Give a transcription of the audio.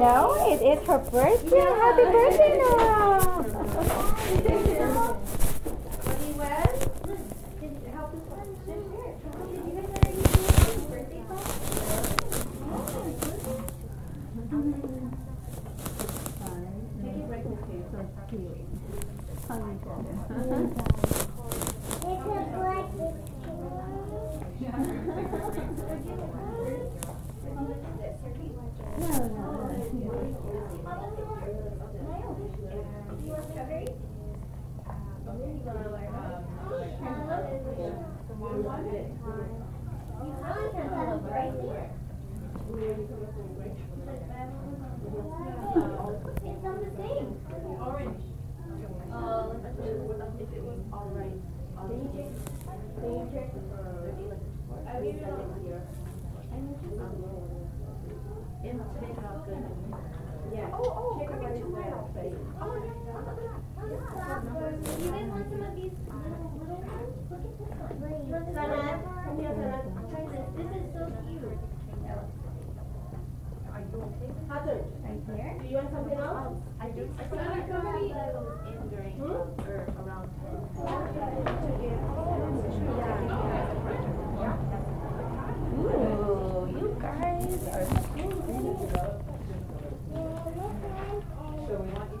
No, it is her birthday. Happy birthday, Nora. It's on Yeah. Oh, oh, check it to my outfit. Oh, You Are you okay? Right here. do you want something else? I think I think I could be- I was in during, Hmm? or around ten. Ooh, you guys are So cool. So we want each